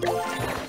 you